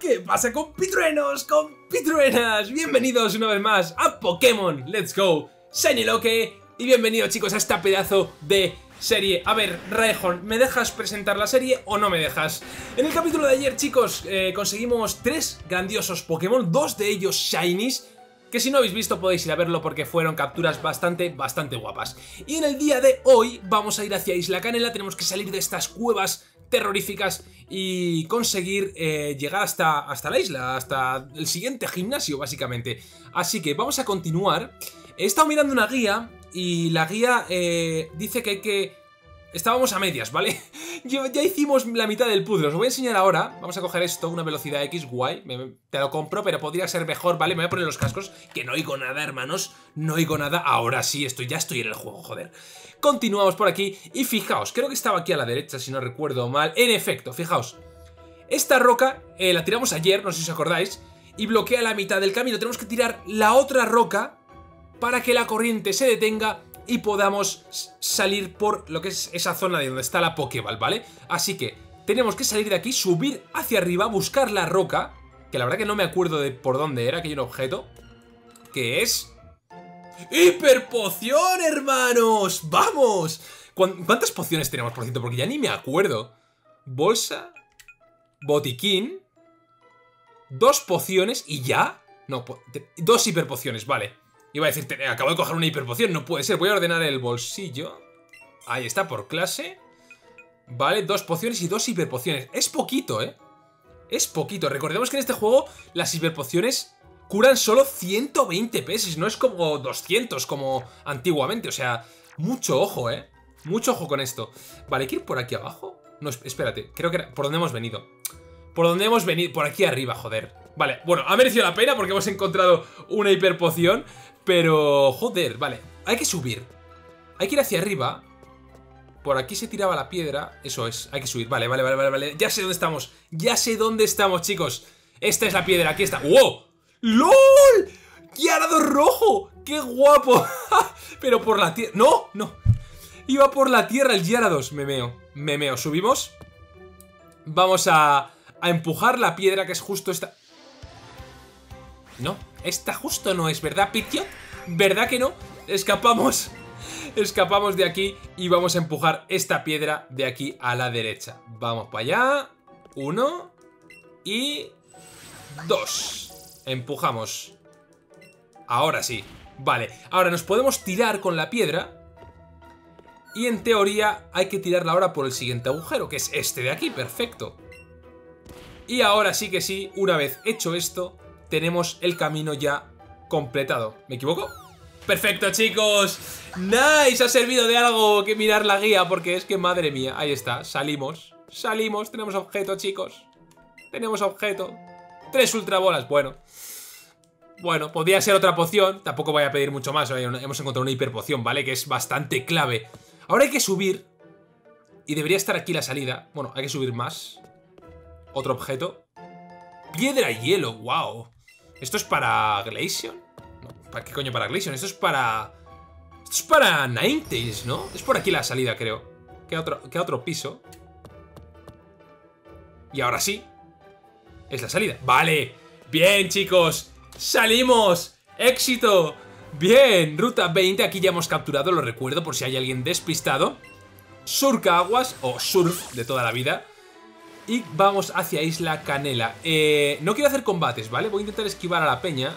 ¿Qué pasa con pitruenos, con pitruenas? Bienvenidos una vez más a Pokémon Let's Go Shiny Loque y bienvenidos chicos a esta pedazo de serie A ver, Raejon, ¿me dejas presentar la serie o no me dejas? En el capítulo de ayer chicos eh, conseguimos tres grandiosos Pokémon, dos de ellos Shinies que si no habéis visto podéis ir a verlo porque fueron capturas bastante, bastante guapas. Y en el día de hoy vamos a ir hacia Isla Canela, tenemos que salir de estas cuevas terroríficas y conseguir eh, llegar hasta, hasta la isla, hasta el siguiente gimnasio básicamente. Así que vamos a continuar. He estado mirando una guía y la guía eh, dice que hay que Estábamos a medias, ¿vale? ya hicimos la mitad del puzzle, os voy a enseñar ahora. Vamos a coger esto, una velocidad X, guay. Te lo compro, pero podría ser mejor, ¿vale? Me voy a poner los cascos, que no oigo nada, hermanos. No oigo nada, ahora sí, estoy, ya estoy en el juego, joder. Continuamos por aquí, y fijaos, creo que estaba aquí a la derecha, si no recuerdo mal. En efecto, fijaos. Esta roca, eh, la tiramos ayer, no sé si os acordáis Y bloquea la mitad del camino. Tenemos que tirar la otra roca Para que la corriente se detenga y podamos salir por lo que es esa zona de donde está la Pokéball, ¿vale? Así que tenemos que salir de aquí, subir hacia arriba, buscar la roca, que la verdad que no me acuerdo de por dónde era, que hay un objeto, que es... ¡Hiperpoción, hermanos! ¡Vamos! ¿Cuántas pociones tenemos, por cierto? Porque ya ni me acuerdo. Bolsa, botiquín, dos pociones y ya... No, dos hiperpociones, vale. Iba a decirte, acabo de coger una hiperpoción, no puede ser. Voy a ordenar el bolsillo. Ahí está, por clase. Vale, dos pociones y dos hiperpociones. Es poquito, ¿eh? Es poquito. Recordemos que en este juego las hiperpociones curan solo 120 pesos. No es como 200 como antiguamente. O sea, mucho ojo, ¿eh? Mucho ojo con esto. Vale, ¿hay que ir por aquí abajo? No, espérate. Creo que era por donde hemos venido. Por donde hemos venido. Por aquí arriba, joder. Vale, bueno, ha merecido la pena porque hemos encontrado una hiperpoción. Pero, joder, vale. Hay que subir. Hay que ir hacia arriba. Por aquí se tiraba la piedra. Eso es, hay que subir. Vale, vale, vale, vale, vale. Ya sé dónde estamos. Ya sé dónde estamos, chicos. Esta es la piedra, aquí está. ¡Wow! ¡LOL! ¡Gyarados rojo! ¡Qué guapo! Pero por la tierra... ¡No! ¡No! Iba por la tierra el Gyarados. Me meo. Me meo. Subimos. Vamos a, a empujar la piedra que es justo esta... No, esta justo no es, ¿verdad, Pitiot? ¿Verdad que no? Escapamos. Escapamos de aquí y vamos a empujar esta piedra de aquí a la derecha. Vamos para allá. Uno. Y... Dos. Empujamos. Ahora sí. Vale, ahora nos podemos tirar con la piedra. Y en teoría hay que tirarla ahora por el siguiente agujero, que es este de aquí, perfecto. Y ahora sí que sí, una vez hecho esto, tenemos el camino ya completado. ¿Me equivoco? ¡Perfecto, chicos! ¡Nice! Ha servido de algo que mirar la guía, porque es que, madre mía, ahí está, salimos. Salimos, tenemos objeto, chicos. Tenemos objeto. Tres ultrabolas, bueno. Bueno, podría ser otra poción, tampoco voy a pedir mucho más. Hemos encontrado una hiperpoción, ¿vale? Que es bastante clave. Ahora hay que subir. Y debería estar aquí la salida. Bueno, hay que subir más. Otro objeto. Piedra y hielo, wow. ¿Esto es para Glaceon? No, ¿para qué coño para Glaceon? Esto es para... Esto es para Ninetales, ¿no? Es por aquí la salida, creo. Queda otro, queda otro piso. Y ahora sí. Es la salida. ¡Vale! ¡Bien, chicos! ¡Salimos! ¡Éxito! Bien, ruta 20, aquí ya hemos capturado, lo recuerdo por si hay alguien despistado. Surca aguas, o surf de toda la vida. Y vamos hacia Isla Canela. Eh, no quiero hacer combates, ¿vale? Voy a intentar esquivar a la peña.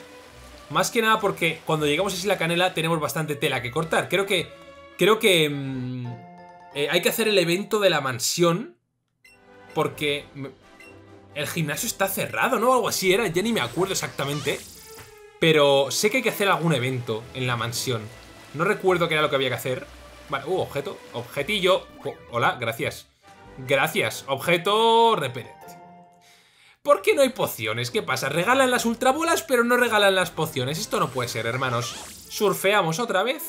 Más que nada porque cuando llegamos a Isla Canela tenemos bastante tela que cortar. Creo que... Creo que... Mm, eh, hay que hacer el evento de la mansión. Porque... El gimnasio está cerrado, ¿no? Algo así era, ya ni me acuerdo exactamente. Pero sé que hay que hacer algún evento en la mansión. No recuerdo qué era lo que había que hacer. Vale, uh, objeto. Objetillo. Oh, hola, gracias. Gracias, objeto repelente. ¿Por qué no hay pociones? ¿Qué pasa? Regalan las ultrabolas, pero no regalan las pociones. Esto no puede ser, hermanos. Surfeamos otra vez.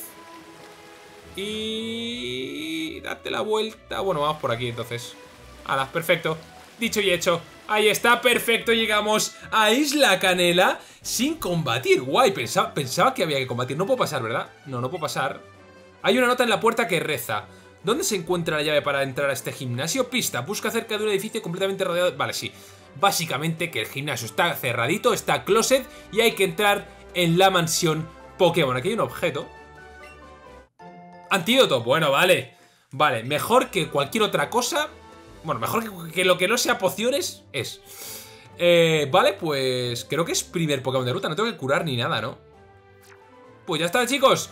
Y... Date la vuelta. Bueno, vamos por aquí, entonces. Hala, perfecto. Dicho y hecho. Ahí está, perfecto. Llegamos a Isla Canela sin combatir. Guay, pensaba, pensaba que había que combatir. No puedo pasar, ¿verdad? No, no puedo pasar. Hay una nota en la puerta que reza. ¿Dónde se encuentra la llave para entrar a este gimnasio? Pista, busca cerca de un edificio completamente rodeado... Vale, sí. básicamente que el gimnasio está cerradito, está closet y hay que entrar en la mansión Pokémon. Aquí hay un objeto. Antídoto, bueno, vale. Vale, mejor que cualquier otra cosa. Bueno, mejor que, lo que no sea pociones es. Eh, vale, pues creo que es primer Pokémon de ruta. No tengo que curar ni nada, ¿no? Pues ya está, chicos.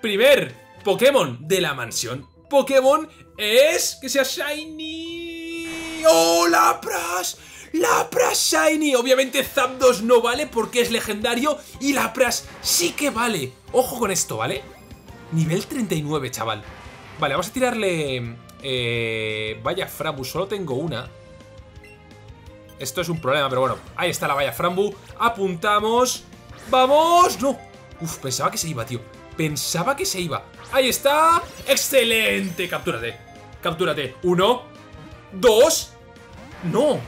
Primer Pokémon de la mansión Pokémon es que sea Shiny. ¡Oh, Lapras! ¡Lapras Shiny! Obviamente Zapdos no vale porque es legendario y Lapras sí que vale. Ojo con esto, ¿vale? Nivel 39, chaval. Vale, vamos a tirarle... Eh, vaya Frambu, solo tengo una. Esto es un problema, pero bueno. Ahí está la valla Frambu. Apuntamos. ¡Vamos! ¡No! Uf, pensaba que se iba, tío. Pensaba que se iba. Ahí está. ¡Excelente! Captúrate. Captúrate. Uno. Dos. No.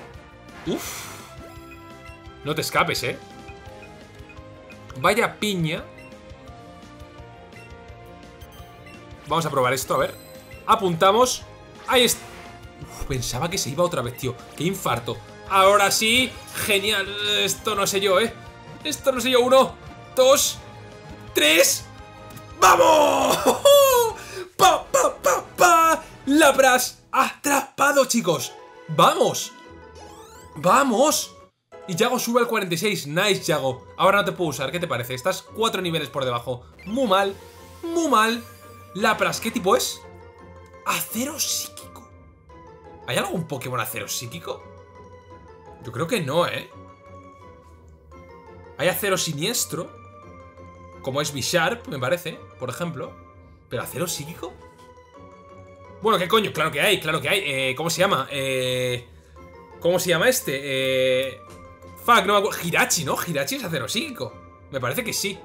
Uf. No te escapes, ¿eh? Vaya piña. Vamos a probar esto, a ver. Apuntamos. Ahí está. pensaba que se iba otra vez, tío. Qué infarto. Ahora sí. Genial. Esto no sé yo, ¿eh? Esto no sé yo. Uno, dos, tres. ¡Vamos! ¡Pa, pa, pa, pa! ¡Labras atrapado, chicos! ¡Vamos! ¡Vamos! Y Yago sube al 46. Nice, Yago. Ahora no te puedo usar. ¿Qué te parece? Estás cuatro niveles por debajo. Muy mal. Muy mal. Lapras, ¿qué tipo es? Acero psíquico. ¿Hay algún Pokémon acero psíquico? Yo creo que no, ¿eh? Hay acero siniestro. Como es Bisharp, me parece, por ejemplo. ¿Pero acero psíquico? Bueno, ¿qué coño? Claro que hay, claro que hay. Eh, ¿Cómo se llama? Eh, ¿Cómo se llama este? Eh, fuck, no me acuerdo. Hirachi, ¿no? Hirachi es acero psíquico. Me parece que sí.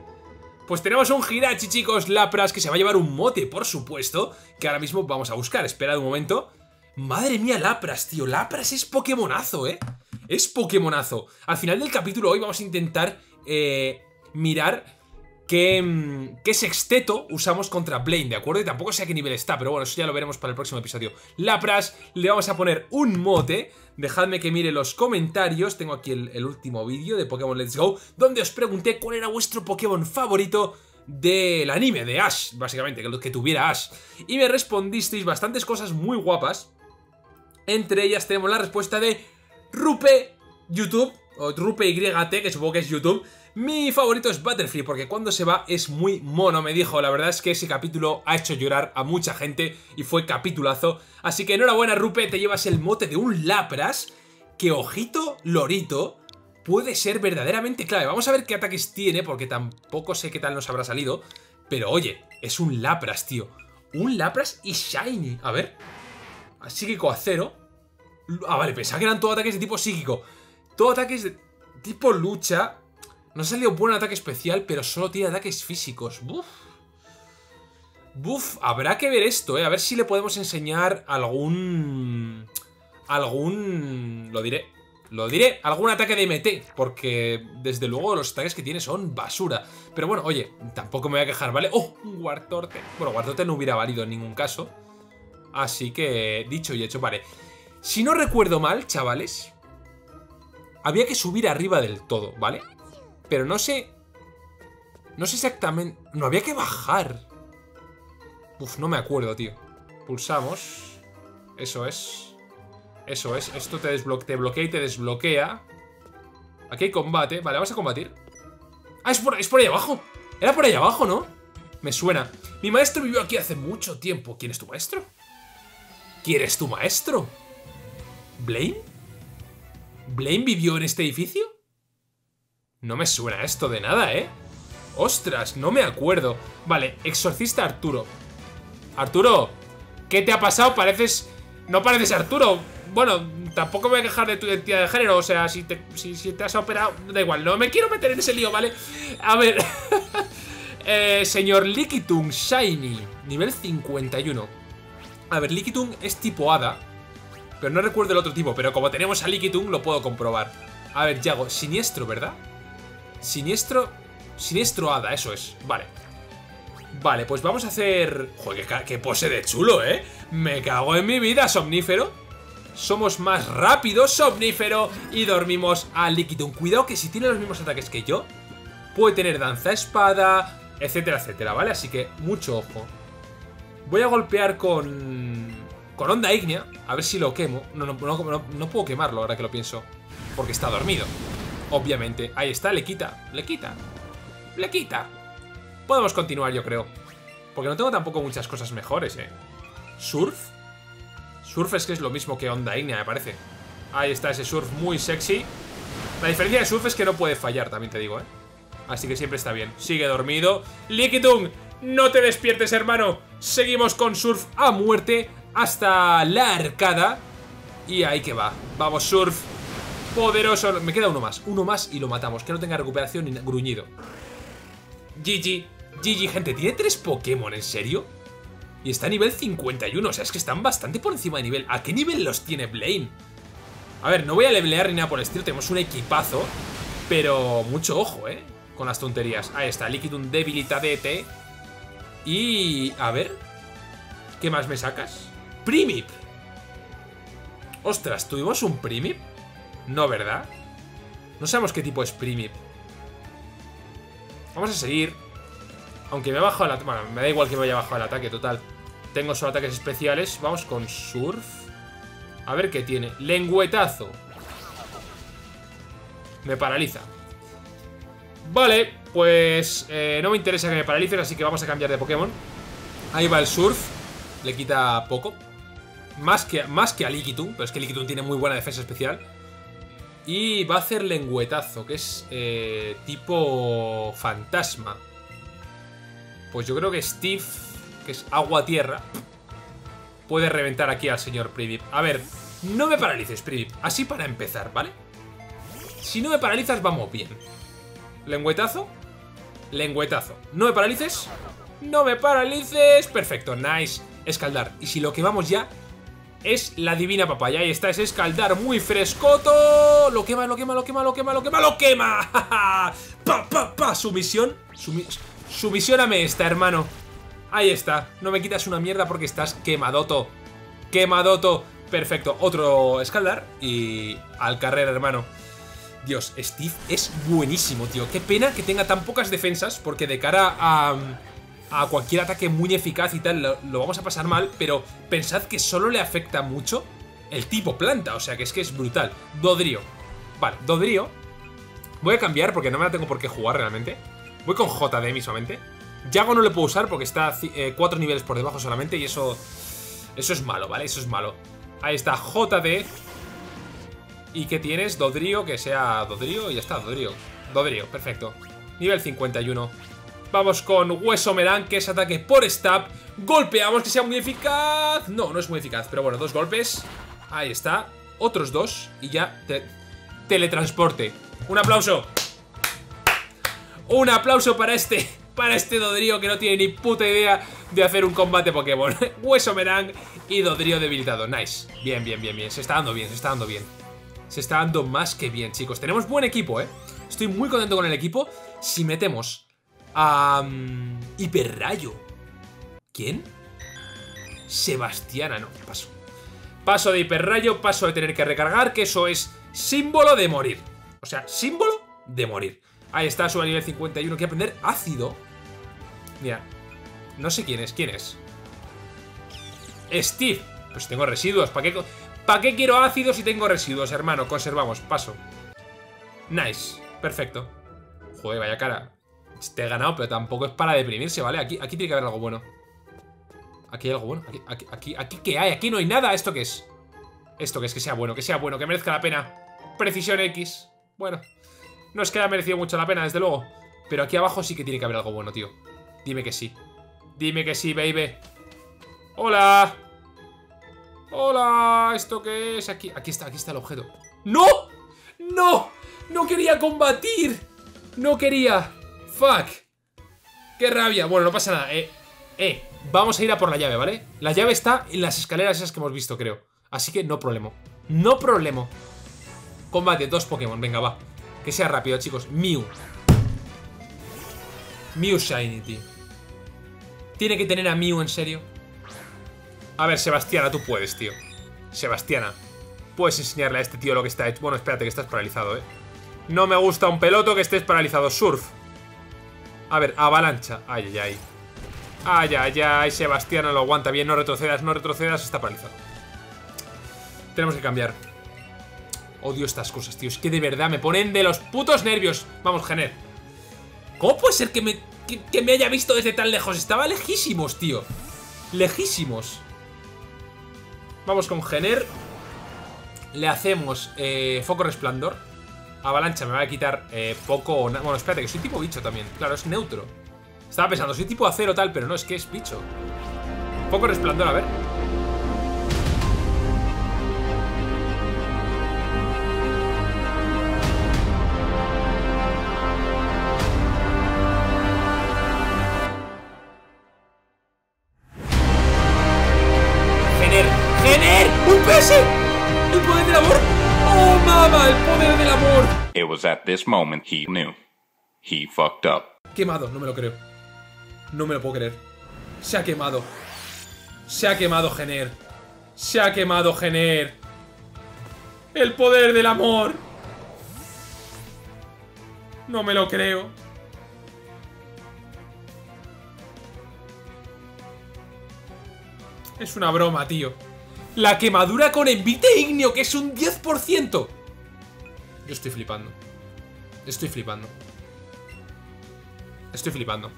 Pues tenemos un Hirachi, chicos, Lapras, que se va a llevar un mote, por supuesto, que ahora mismo vamos a buscar. Espera un momento. Madre mía, Lapras, tío. Lapras es Pokémonazo, ¿eh? Es Pokémonazo. Al final del capítulo hoy vamos a intentar eh, mirar qué, qué sexteto usamos contra Blaine, ¿de acuerdo? Y tampoco sé a qué nivel está, pero bueno, eso ya lo veremos para el próximo episodio. Lapras, le vamos a poner un mote. Dejadme que mire los comentarios. Tengo aquí el, último vídeo de Pokémon Let's Go, donde os pregunté cuál era vuestro Pokémon favorito del anime, de Ash, básicamente, que, que tuviera Ash. Y me respondisteis bastantes cosas muy guapas. Entre ellas tenemos la respuesta de Rupe YouTube, o Rupe que supongo que es YouTube. Mi favorito es Butterfree, porque cuando se va es muy mono, me dijo. La verdad es que ese capítulo ha hecho llorar a mucha gente y fue capitulazo. Así que enhorabuena, Rupe, te llevas el mote de un Lapras, que ojito, lorito, puede ser verdaderamente clave. Vamos a ver qué ataques tiene, porque tampoco sé qué tal nos habrá salido. Pero oye, es un Lapras, tío. Un Lapras y Shiny. A ver. Psíquico acero. Ah, vale, pensaba que eran todos ataques de tipo psíquico. Todo ataques de tipo lucha. No ha salido buen ataque especial, pero solo tiene ataques físicos. Buf. Buf, habrá que ver esto, ¿eh? A ver si le podemos enseñar algún... Algún... Lo diré. Lo diré, algún ataque de MT, porque desde luego los ataques que tiene son basura. Pero bueno, oye, tampoco me voy a quejar, ¿vale? ¡Oh! Un Guartorte. Bueno, Guartorte no hubiera valido en ningún caso. Así que, dicho y hecho, vale. Si no recuerdo mal, chavales, había que subir arriba del todo, ¿vale? Pero no sé... No sé exactamente... No, había que bajar. Uf, no me acuerdo, tío. Pulsamos. Eso es. Eso es. Esto te, te bloquea y te desbloquea. Aquí hay combate. Vale, vamos a combatir. Ah, es por, es por ahí abajo. Era por ahí abajo, ¿no? Me suena. Mi maestro vivió aquí hace mucho tiempo. ¿Quién es tu maestro? ¿Quién es tu maestro? ¿Blaine? ¿Blaine vivió en este edificio? No me suena esto de nada, ¿eh? ¡Ostras! No me acuerdo. Vale, exorcista Arturo. Arturo, ¿qué te ha pasado? Pareces... No pareces Arturo. Bueno, tampoco me voy a quejar de tu identidad de género. O sea, si te, si, te has operado... Da igual, no me quiero meter en ese lío, ¿vale? A ver... eh, señor Likitung Shiny. Nivel 51. A ver, Likitung es tipo hada. Pero no recuerdo el otro tipo. Pero como tenemos a Likitung, lo puedo comprobar. A ver, Yago, siniestro, ¿verdad? Siniestro... Siniestro hada, eso es. Vale. Vale, pues vamos a hacer... Joder, qué, pose de chulo, ¿eh? Me cago en mi vida, somnífero. somos más rápidos, Somnífero, y dormimos a Liquidum. Cuidado que si tiene los mismos ataques que yo, puede tener danza espada, etcétera, etcétera, ¿vale? Así que mucho ojo. Voy a golpear con... Con onda ígnea, a ver si lo quemo. No, no, no, no puedo quemarlo ahora que lo pienso. Porque está dormido. Obviamente. Ahí está, le quita. Le quita. Le quita. Podemos continuar, yo creo. Porque no tengo tampoco muchas cosas mejores, ¿eh? ¿Surf? Surf es que es lo mismo que onda ígnea, me parece. Ahí está ese surf muy sexy. La diferencia de surf es que no puede fallar, también te digo, ¿eh? Así que siempre está bien. Sigue dormido. Liquitung, no te despiertes, hermano. Seguimos con surf a muerte hasta la arcada. Y ahí que va. Vamos, surf. Poderoso. Me queda uno más. Uno más y lo matamos. Que no tenga recuperación ni gruñido. GG. GG, gente. ¿Tiene tres Pokémon? ¿En serio? Y está a nivel 51. O sea, es que están bastante por encima de nivel. ¿A qué nivel los tiene Blaine? A ver, no voy a levelear ni nada por el estilo. Tenemos un equipazo. Pero mucho ojo, ¿eh? Con las tonterías. Ahí está. Liquidum debilitadete. Y... A ver. ¿Qué más me sacas? Primip. Ostras, ¿tuvimos un Primip? No, ¿verdad? No sabemos qué tipo es Primip. Vamos a seguir. Aunque me ha bajado el ataque. Bueno, me da igual que me haya bajado el ataque, total. Tengo solo ataques especiales. Vamos con Surf. A ver qué tiene. Lengüetazo. Me paraliza. Vale, pues eh, no me interesa que me paralicen, así que vamos a cambiar de Pokémon. Ahí va el Surf. Le quita poco. Más que, más que a Liquitum, pero es que Liquitum tiene muy buena defensa especial. Y va a hacer lengüetazo, que es eh, tipo fantasma. Pues yo creo que Steve, que es agua-tierra, puede reventar aquí al señor Privip. A ver, no me paralices, Privip. Así para empezar, ¿vale? Si no me paralizas, vamos bien. Lengüetazo. Lengüetazo. No me paralices. No me paralices. Perfecto, nice. Escaldar. Y si lo que vamos ya es la divina papaya. Ahí está, es escaldar muy frescoto. Lo quema, lo quema, lo quema, lo quema, lo quema, lo quema. pa, pa, pa. Sumisión. Sumi Sumisióname esta, hermano. Ahí está. No me quitas una mierda porque estás quemadoto. Quemadoto. Perfecto. Otro escaldar. Y al carrer, hermano. Dios, Steve es buenísimo, tío. Qué pena que tenga tan pocas defensas porque de cara a a cualquier ataque muy eficaz y tal, lo, vamos a pasar mal, pero pensad que solo le afecta mucho el tipo planta, o sea que es que es brutal. Dodrio. Vale, Dodrio. Voy a cambiar porque no me la tengo por qué jugar realmente. Voy con JD mismamente. Yago no le puedo usar porque está eh, cuatro niveles por debajo solamente y eso... Eso es malo, ¿vale? Eso es malo. Ahí está, JD. ¿Y qué tienes? Dodrio, que sea Dodrio y ya está, Dodrio. Dodrio, perfecto. Nivel 51. Vamos con Hueso Merán, que es ataque por stab. Golpeamos, que sea muy eficaz. No, no es muy eficaz, pero bueno, dos golpes. Ahí está. Otros dos y ya teletransporte. Un aplauso. Un aplauso para este, para este Dodrio que no tiene ni puta idea de hacer un combate Pokémon. Hueso Merang y Dodrio debilitado. Nice. Bien, bien, bien, bien. Se está dando bien, se está dando bien. Se está dando más que bien, chicos. Tenemos buen equipo, ¿eh? Estoy muy contento con el equipo. Si metemos a... Hiperrayo. ¿Quién? Sebastiana, no, paso. Paso de hiperrayo, paso de tener que recargar, que eso es símbolo de morir. O sea, símbolo de morir. Ahí está, sube a nivel 51. Quiero aprender ácido. Mira, no sé quién es, quién es. Steve. Pues tengo residuos. ¿Para qué, ¿Para qué quiero ácido si tengo residuos, hermano? Conservamos, paso. Nice, perfecto. Joder, vaya cara. Te he ganado, pero tampoco es para deprimirse, ¿vale? Aquí, aquí tiene que haber algo bueno. Aquí hay algo bueno. Aquí, aquí, aquí, ¿qué hay? Aquí no hay nada. ¿Esto qué es? Esto que es que sea bueno, que sea bueno, que merezca la pena. Precisión X. Bueno, no es que haya merecido mucho la pena, desde luego. Pero aquí abajo sí que tiene que haber algo bueno, tío. Dime que sí. Dime que sí, baby. ¡Hola! ¡Hola! ¿Esto qué es? Aquí, aquí está, aquí está el objeto. ¡No! ¡No! ¡No quería combatir! ¡No quería! ¡Fuck! ¡Qué rabia! Bueno, no pasa nada, eh. Eh, vamos a ir a por la llave, ¿vale? La llave está en las escaleras esas que hemos visto, creo. Así que no problema. No problema. Combate, dos Pokémon, venga, va. Que sea rápido, chicos. Mew. Mew Shiny, tío. ¿Tiene que tener a Mew en serio? A ver, Sebastiana, tú puedes, tío. Sebastiana. Puedes enseñarle a este tío lo que está hecho. Bueno, espérate, que estás paralizado, ¿eh? No me gusta un peloto que estés paralizado. Surf. A ver, avalancha. Ay, ay, ay. Ay, ay, ay. Sebastián no lo aguanta bien. No retrocedas, no retrocedas. Está paralizado. Tenemos que cambiar. Odio estas cosas, tío. Es que de verdad me ponen de los putos nervios. Vamos, Gener. ¿Cómo puede ser que me, que, me haya visto desde tan lejos? Estaba lejísimos, tío. Lejísimos. Vamos con Gener. Le hacemos eh, foco resplandor. Avalancha me va a quitar eh, poco o nada. Bueno, espérate, que soy tipo bicho también. Claro, es neutro. Estaba pensando, soy tipo acero tal, pero no, es que es bicho. Foco resplandor, a ver. Was at this moment he knew. He fucked up. Quemado, no me lo creo. No me lo puedo creer. Se ha quemado. Se ha quemado Gener. Se ha quemado Gener. El poder del amor. No me lo creo. Es una broma, tío. La quemadura con envite ignio, que es un 10%. Yo estoy flipando. Estoy flipando. Estoy flipando.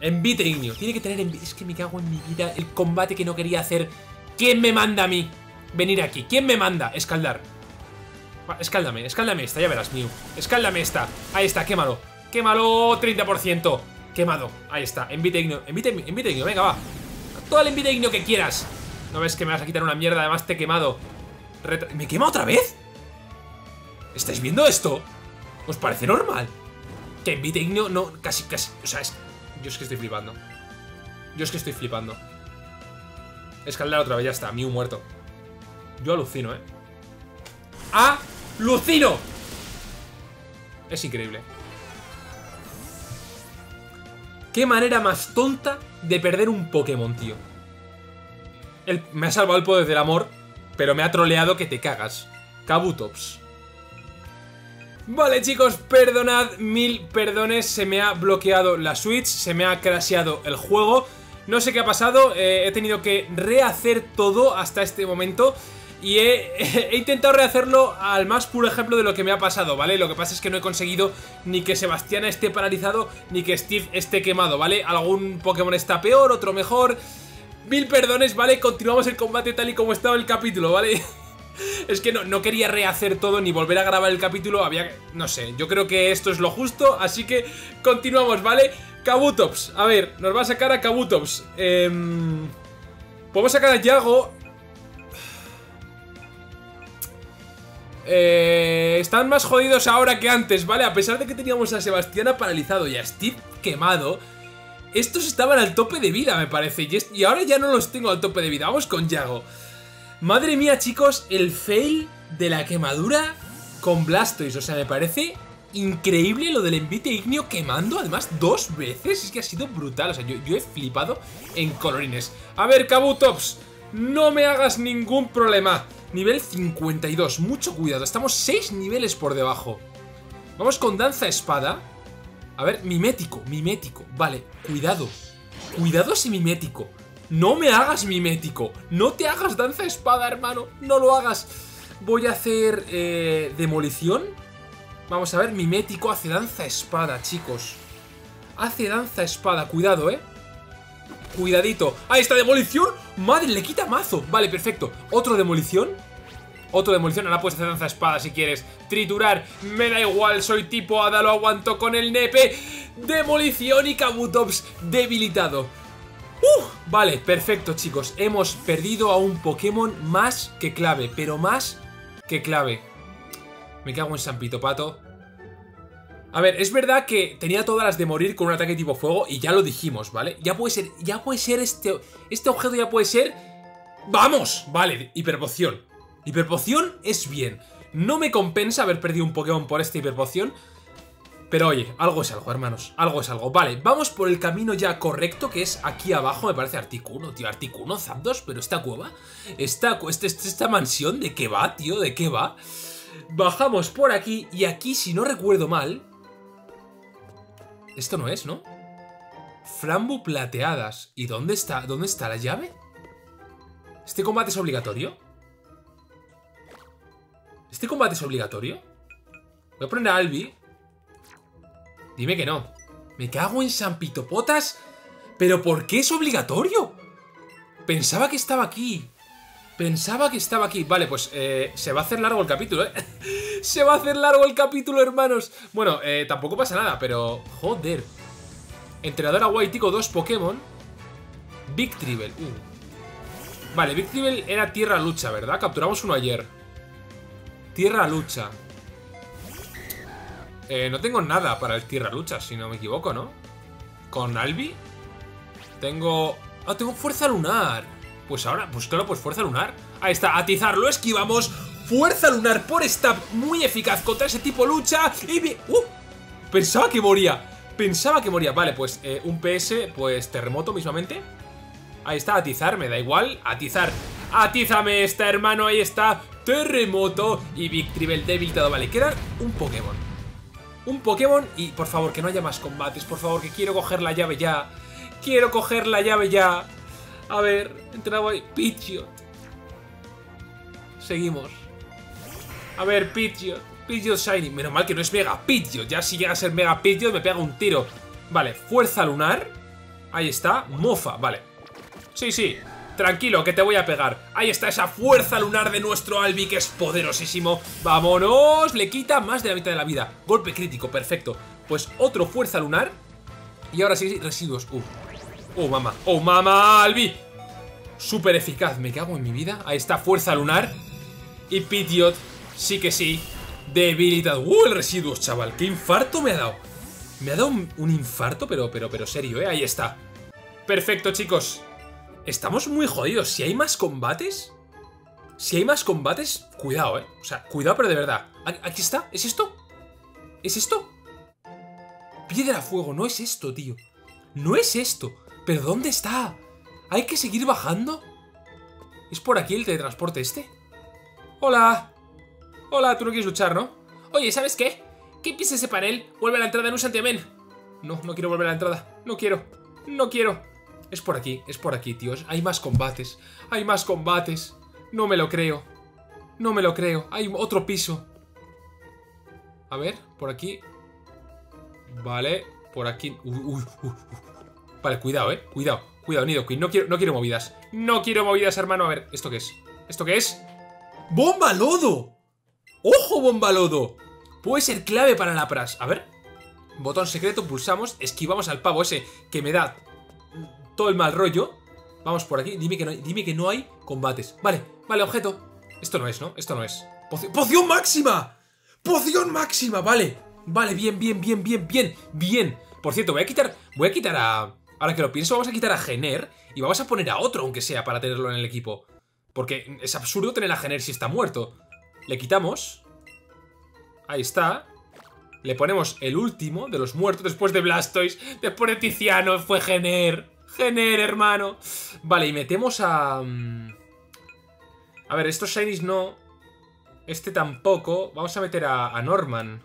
Envite ignio. Tiene que tener envite. Es que me cago en mi vida. El combate que no quería hacer. ¿Quién me manda a mí? Venir aquí. ¿Quién me manda? Escaldar. Escáldame, escáldame esta, ya verás, Mew. Escáldame esta. Ahí está, quémalo. Quémalo 30%. Quemado. Ahí está. Envite ignio. Envite, envite ignio, venga, va. Todo el envite ignio que quieras. No ves que me vas a quitar una mierda, además te he quemado. ¿Me quema otra vez? ¿Estáis viendo esto? ¿Os parece normal? Que en Vitegnio no, casi, casi, o sea, es, yo es que estoy flipando. Yo es que estoy flipando. Escaldar otra vez, ya está, Mew muerto. Yo alucino, ¿eh? ¡Alucino! Es increíble. Qué manera más tonta de perder un Pokémon, tío me ha salvado el poder del amor, pero me ha troleado que te cagas. Kabutops. Vale chicos, perdonad, mil perdones, se me ha bloqueado la Switch, se me ha crasheado el juego. No sé qué ha pasado, eh, he tenido que rehacer todo hasta este momento y he, he, intentado rehacerlo al más puro ejemplo de lo que me ha pasado, ¿vale? Lo que pasa es que no he conseguido ni que Sebastián esté paralizado ni que Steve esté quemado, ¿vale? Algún Pokémon está peor, otro mejor... Mil perdones, ¿vale? Continuamos el combate tal y como estaba el capítulo, ¿vale? Es que no, no, quería rehacer todo ni volver a grabar el capítulo, había... No sé, yo creo que esto es lo justo, así que continuamos, ¿vale? Kabutops, a ver, nos va a sacar a Kabutops eh, Podemos sacar a Yago eh, Están más jodidos ahora que antes, ¿vale? A pesar de que teníamos a Sebastiana paralizado y a Steve quemado estos estaban al tope de vida, me parece. Y, ahora ya no los tengo al tope de vida. Vamos con Yago. Madre mía, chicos, el fail de la quemadura con Blastoise. O sea, me parece increíble lo del envite ignio quemando, además, dos veces. Es que ha sido brutal. O sea, yo, he flipado en colorines. A ver, Kabutops, no me hagas ningún problema. Nivel 52, mucho cuidado. Estamos 6 niveles por debajo. Vamos con Danza Espada. A ver, mimético, mimético. Vale, cuidado. Cuidado ese mimético. No me hagas mimético. No te hagas danza espada, hermano. No lo hagas. Voy a hacer eh, demolición. Vamos a ver, mimético hace danza espada, chicos. Hace danza espada, cuidado, ¿eh? Cuidadito. ¡Ahí está, demolición! ¡Madre, le quita mazo! Vale, perfecto. Otro demolición. Otro demolición, ahora puedes hacer danza espada si quieres. Triturar, me da igual, soy tipo Hada, lo aguanto con el nepe. Demolición y Kabutops debilitado. Uh, vale, perfecto chicos. Hemos perdido a un Pokémon más que clave, pero más que clave. Me cago en San Pito Pato. A ver, es verdad que tenía todas las de morir con un ataque tipo fuego y ya lo dijimos, ¿vale? Ya puede ser, ya puede ser este, este objeto ya puede ser... ¡Vamos! Vale, hiperpoción. Hiperpoción es bien. No me compensa haber perdido un Pokémon por esta hiperpoción. Pero oye, algo es algo, hermanos. Algo es algo. Vale, vamos por el camino ya correcto, que es aquí abajo, me parece Articuno, tío. Articuno, Zapdos, pero esta cueva, esta, esta, esta mansión, ¿de qué va, tío? ¿De qué va? Bajamos por aquí y aquí, si no recuerdo mal... Esto no es, ¿no? Frambu plateadas. ¿Y dónde está? ¿Dónde está la llave? ¿Este combate es obligatorio? ¿Este combate es obligatorio? Voy a poner a Albi Dime que no. Me cago en San Pitopotas. ¿Pero por qué es obligatorio? Pensaba que estaba aquí. Pensaba que estaba aquí. Vale, pues eh, se va a hacer largo el capítulo, ¿eh? se va a hacer largo el capítulo, hermanos. Bueno, eh, tampoco pasa nada, pero... Joder. Entrenador Aguaitico, dos Pokémon. Big Tribble. Uh. Vale, Big Tribble era Tierra Lucha, ¿verdad? Capturamos uno ayer. Tierra Lucha. Eh, no tengo nada para el Tierra Lucha, si no me equivoco, ¿no? Con Albi tengo... Ah, tengo Fuerza Lunar. Pues ahora, pues claro, pues Fuerza Lunar. Ahí está, atizarlo, esquivamos. Fuerza Lunar por stab, muy eficaz contra ese tipo lucha. Y... ¡Uh! Pensaba que moría. Pensaba que moría. Vale, pues eh, un PS, pues terremoto mismamente. Ahí está, atizar, me da igual. Atizar. Atízame esta, hermano, ahí está. Terremoto y Victreebel debilitado. Vale, queda un Pokémon un Pokémon y por favor que no haya más combates, por favor que quiero coger la llave ya. Quiero coger la llave ya. A ver, entraba ahí. Pidgeot. Seguimos. A ver, Pidgeot. Pidgeot Shiny. Menos mal que no es Mega Pidgeot. Ya si llega a ser Mega Pidgeot me pega un tiro. Vale, Fuerza Lunar. Ahí está. Mofa, vale. Sí, sí. Tranquilo, que te voy a pegar. Ahí está esa fuerza lunar de nuestro Albi, que es poderosísimo. ¡Vámonos! Le quita más de la mitad de la vida. Golpe crítico, perfecto. Pues otro fuerza lunar. Y ahora sí, residuos. Uh. ¡Oh, mamá! ¡Oh, mamá, Albi! Súper eficaz, me cago en mi vida. Ahí está, fuerza lunar. Y Pidgeot, sí que sí. Debilitado. ¡Uh, el residuos, chaval! ¡Qué infarto me ha dado! Me ha dado un, un infarto, pero, pero, pero serio, ¿eh? Ahí está. Perfecto, chicos. Estamos muy jodidos. Si hay más combates... Si hay más combates, cuidado, ¿eh? O sea, cuidado, pero de verdad. Aquí está. ¿Es esto? ¿Es esto? Piedra fuego. No es esto, tío. No es esto. ¿Pero dónde está? ¿Hay que seguir bajando? ¿Es por aquí el teletransporte este? ¡Hola! Hola, tú no quieres luchar, ¿no? Oye, ¿sabes qué? ¿Qué piensas ese panel? Vuelve a la entrada en un santiamén. No, no quiero volver a la entrada. No quiero. No quiero. Es por aquí, es por aquí, tíos. Hay más combates. Hay más combates. No me lo creo. No me lo creo. Hay otro piso. A ver, por aquí. Vale, por aquí. Vale, cuidado, eh. Cuidado, cuidado, Nidoqueen. No quiero, no quiero movidas. No quiero movidas, hermano. A ver, ¿esto qué es? ¿Esto qué es? ¡Bomba lodo! ¡Ojo, bomba lodo! Puede ser clave para la pras. A ver. Botón secreto, pulsamos, esquivamos al pavo ese que me da todo el mal rollo. Vamos por aquí. Dime que no hay, dime que no hay combates. Vale, vale, objeto. Esto no es, ¿no? Esto no es. ¡Poción, máxima! ¡Poción máxima! Vale. Vale, bien, bien, bien, bien, bien, bien. Por cierto, voy a quitar. Voy a quitar a. Ahora que lo pienso, vamos a quitar a Gener. Y vamos a poner a otro, aunque sea, para tenerlo en el equipo. Porque es absurdo tener a Gener si está muerto. Le quitamos. Ahí está. Le ponemos el último de los muertos después de Blastoise. Después de Tiziano fue Gener. Gener, hermano. Vale, y metemos a... Mm, a ver, estos Shinies no. Este tampoco. Vamos a meter a, Norman.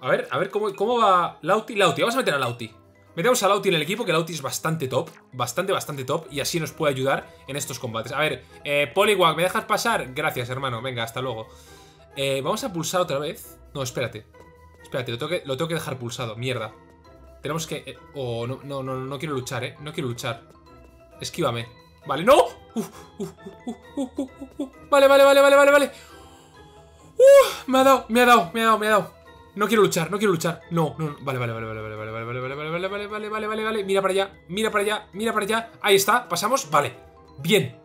A ver, a ver cómo, cómo va Lauti. Lauti, vamos a meter a Lauti. Metemos a Lauti en el equipo, que Lauti es bastante top. Bastante, bastante top. Y así nos puede ayudar en estos combates. A ver, eh, Poliwag, ¿me dejas pasar? Gracias, hermano. Venga, hasta luego. Eh, vamos a pulsar otra vez. No, espérate. Espérate, lo lo tengo que dejar pulsado. Mierda. Tenemos que... Eh, oh, no, no, no, no quiero luchar, ¿eh? No quiero luchar. Esquívame. Vale, ¡no! vale, vale, vale, vale, vale, vale. me ha dado, me ha dado, me ha dado, me ha dado. No quiero luchar, no quiero luchar. No, no, vale, vale, vale, vale, vale, vale, vale, vale, vale, vale, vale, vale, vale, vale, vale, vale. Mira para allá, mira para allá, mira para allá. Ahí está, pasamos, vale. Bien,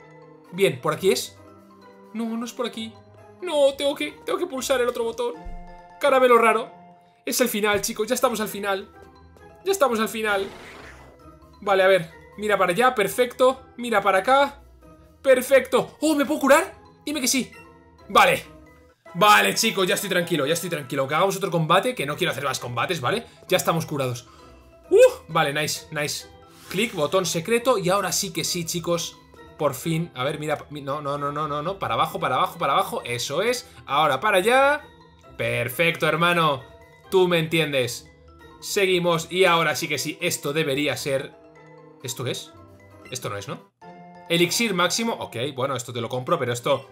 bien, ¿por aquí es? No, no es por aquí. No, tengo que, tengo que pulsar el otro botón. Caramelo raro. Es el final, chicos, ya estamos al final. Ya estamos al final. Vale, a ver. Mira para allá, perfecto. Mira para acá. Perfecto. ¡Oh, ¿me puedo curar? Dime que sí. Vale. Vale, chicos, ya estoy tranquilo, ya estoy tranquilo. Que hagamos otro combate, que no quiero hacer más combates, ¿vale? Ya estamos curados. ¡Uh! Vale, nice, nice. Clic, botón secreto y ahora sí que sí, chicos. Por fin. A ver, mira. No, no, no, no, no, no. Para abajo, para abajo, para abajo. Eso es. Ahora para allá. Perfecto, hermano. Tú me entiendes. Seguimos. Y ahora sí que sí. Esto debería ser... ¿Esto qué es? Esto no es, ¿no? Elixir máximo. Ok, bueno, esto te lo compro, pero esto...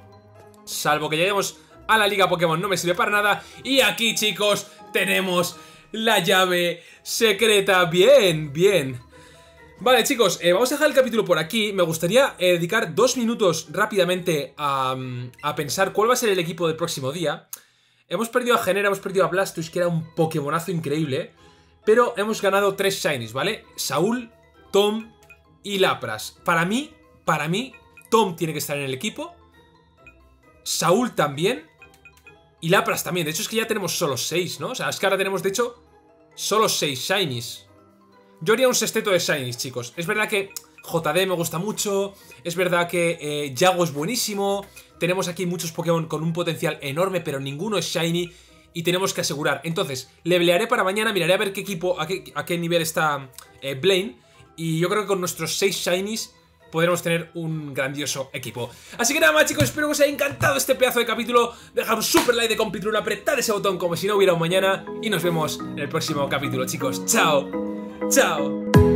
Salvo que lleguemos a la Liga Pokémon no me sirve para nada. Y aquí, chicos, tenemos la llave secreta. Bien, bien. Vale, chicos, eh, vamos a dejar el capítulo por aquí. Me gustaría eh, dedicar dos minutos rápidamente a, a, pensar cuál va a ser el equipo del próximo día. Hemos perdido a Genera, hemos perdido a Blastoise, que era un Pokémonazo increíble. Pero hemos ganado tres Shinies, ¿vale? Saúl, Tom y Lapras. Para mí, para mí, Tom tiene que estar en el equipo. Saúl también. Y Lapras también. De hecho, es que ya tenemos solo seis, ¿no? O sea, es que ahora tenemos, de hecho, solo seis Shinies. Yo haría un sexteto de Shinies, chicos. Es verdad que JD me gusta mucho. Es verdad que eh, Yago es buenísimo. Tenemos aquí muchos Pokémon con un potencial enorme, pero ninguno es Shiny. Y tenemos que asegurar. Entonces, levelearé para mañana, miraré a ver qué equipo, a qué, nivel está eh, Blaine. Y yo creo que con nuestros 6 Shinies podremos tener un grandioso equipo. Así que nada más chicos, espero que os haya encantado este pedazo de capítulo. Dejad un super like de compitrulo, apretad ese botón como si no hubiera un mañana. Y nos vemos en el próximo capítulo chicos. Chao. Chao.